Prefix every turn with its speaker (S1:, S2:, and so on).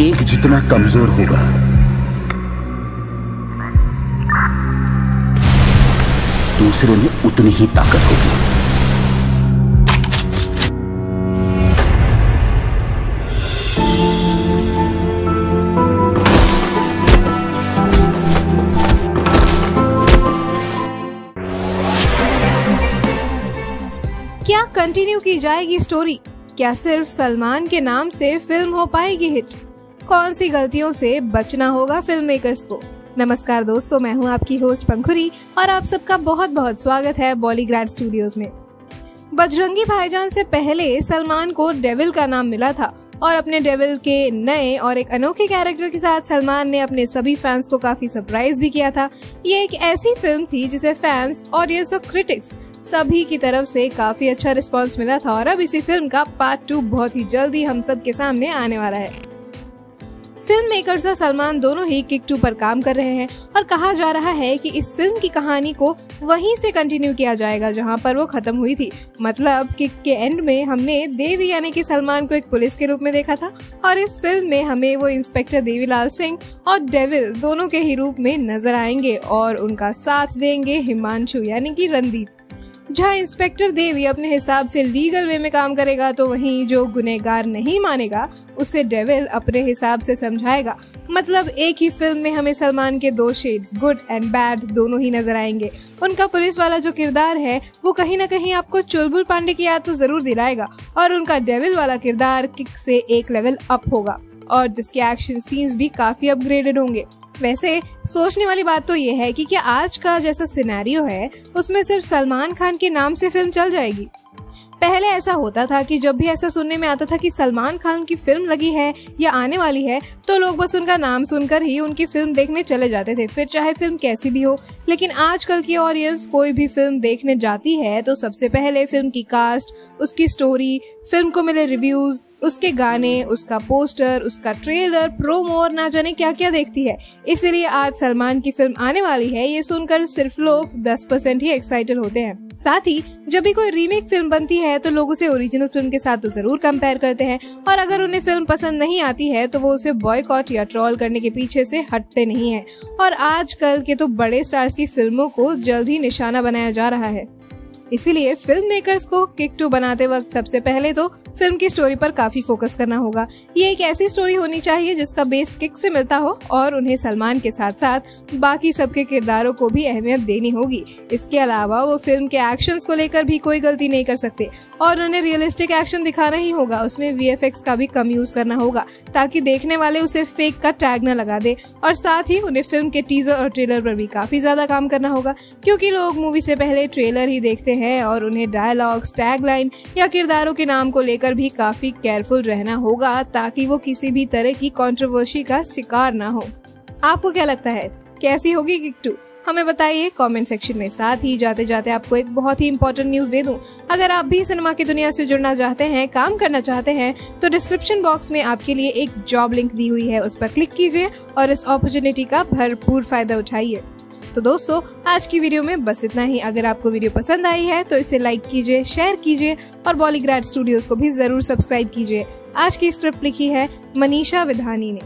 S1: एक जितना कमज़ोर होगा। दूसरे में उतनी ही ताकत होगी।
S2: क्या कंटिन्यू की जाएगी स्टोरी क्या सिर्फ़ सलमान के नाम से फ़िल्म हो पाएगी हिट कौन सी गलतियों से बचना होगा फ़िल्म मेकर्स को? नमस्कार दोस्तों, मैं हूँ आपकी होस्ट पंखुरी और आप सबका बहुत बहुत स्वागत है बॉलीग्राड स्टूडियोज में। बजरंगी भाईजान से पहले सलमान को डेविल का नाम मिला था और अपने डेविल के नए और एक अनोखे कैरेक्टर के साथ सलमान ने अपने सभी फैंस को काफ़ी सरप्राइज़ भी किया था। ये एक ऐसी फ़िल्म थी जिसे फैंस ऑडियंस और क्रिटिक्स सभी की तरफ़ से काफ़ी अच्छा रिस्पांस मिला था और अब इसी फ़िल्म का पार्ट टू बहुत ही जल्दी हम सब के सामने आने वाला है। फ़िल्म मेकर्स और सलमान दोनों ही किक टू पर काम कर रहे हैं और कहा जा रहा है कि इस फ़िल्म की कहानी को वहीं से कंटिन्यू किया जाएगा जहाँ पर वो खत्म हुई थी। मतलब किक के एंड में हमने देवी यानी कि सलमान को एक पुलिस के रूप में देखा था और इस फ़िल्म में हमें वो इंस्पेक्टर देवीलाल सिंह और डेविल दोनों के ही रूप में नज़र आएँगे और उनका साथ देंगे हिमांशु यानी कि रणदीप। जहाँ इंस्पेक्टर देवी अपने हिसाब से लीगल वे में काम करेगा तो वहीं जो गुनेगार नहीं मानेगा, उसे डेविल अपने हिसाब से समझाएगा। मतलब एक ही फ़िल्म में हमें सलमान के दो शेड्स गुड एंड बैड दोनों ही नज़र आएँगे। उनका पुलिस वाला जो किरदार है, वो कहीं ना कहीं आपको चुलबुल पांडे की याद तो ज़रूर दिलाएगा, और उनका डेविल वाला किरदार किक से एक लेवल अप होगा, और जिसके एक्शन सीन्स भी काफ़ी अपग्रेडेड होंगे। वैसे सोचने वाली बात तो ये है कि क्या आज का जैसा सिनेरियो है, उसमें सिर्फ़ सलमान खान के नाम से फ़िल्म चल जाएगी? पहले ऐसा होता था कि जब भी ऐसा सुनने में आता था कि सलमान खान की फ़िल्म लगी है या आने वाली है तो लोग बस उनका नाम सुनकर ही उनकी फ़िल्म देखने चले जाते थे, फिर चाहे फ़िल्म कैसी भी हो। लेकिन आजकल की ऑडियंस कोई भी फ़िल्म देखने जाती है तो सबसे पहले फ़िल्म की कास्ट उसकी स्टोरी फ़िल्म को मिले रिव्यूज़ उसके गाने, उसका पोस्टर, उसका ट्रेलर, प्रोमो और ना जाने क्या क्या देखती है। इसीलिए आज सलमान की फ़िल्म आने वाली है, ये सुनकर सिर्फ़ लोग 10 परसेंट ही एक्साइटेड होते हैं। साथ ही, जब भी कोई रीमेक फ़िल्म बनती है तो लोग उसे ओरिजिनल फ़िल्म के साथ तो ज़रूर कंपेयर करते हैं। और अगर उन्हें फ़िल्म पसंद नहीं आती है तो वो उसे बॉयकॉट या ट्रॉल करने के पीछे से हटते नहीं है। और आजकल के तो बड़े स्टार्स की फ़िल्मों को जल्द ही निशाना बनाया जा रहा है। इसीलिए फ़िल्म मेकर्स को किक टू बनाते वक्त सबसे पहले तो फ़िल्म की स्टोरी पर काफ़ी फोकस करना होगा। ये एक ऐसी स्टोरी होनी चाहिए जिसका बेस किक से मिलता हो और उन्हें सलमान के साथ साथ बाकी सबके किरदारों को भी अहमियत देनी होगी। इसके अलावा वो फ़िल्म के एक्शन को लेकर भी कोई गलती नहीं कर सकते और उन्हें रियलिस्टिक एक्शन दिखाना ही होगा। उसमें वीएफएक्स का भी कम यूज़ करना होगा ताकि देखने वाले उसे फेक का टैग न लगा दे और साथ ही उन्हें फ़िल्म के टीजर और ट्रेलर पर भी काफ़ी ज़्यादा काम करना होगा। क्योंकि लोग मूवी से पहले ट्रेलर ही देखते हैं। और उन्हें डायलॉग्स टैगलाइन या किरदारों के नाम को लेकर भी काफ़ी केयरफुल रहना होगा ताकि वो किसी भी तरह की कंट्रोवर्सी का शिकार ना हो। आपको क्या लगता है? कैसी होगी किक टू हमें बताइए कमेंट सेक्शन में। साथ ही जाते जाते आपको एक बहुत ही इंपॉर्टेंट न्यूज़ दे दूँ। अगर आप भी सिनेमा की दुनिया से जुड़ना चाहते हैं, काम करना चाहते हैं तो डिस्क्रिप्शन बॉक्स में आपके लिए एक जॉब लिंक दी हुई है। उस पर क्लिक कीजिए और इस अपॉर्चुनिटी का भरपूर फ़ायदा उठाइए। तो दोस्तों, आज की वीडियो में बस इतना ही। अगर आपको वीडियो पसंद आई है तो इसे लाइक कीजिए शेयर कीजिए और बॉलीग्राड स्टूडियोज को भी ज़रूर सब्सक्राइब कीजिए। आज की स्क्रिप्ट लिखी है मनीषा विधानी ने।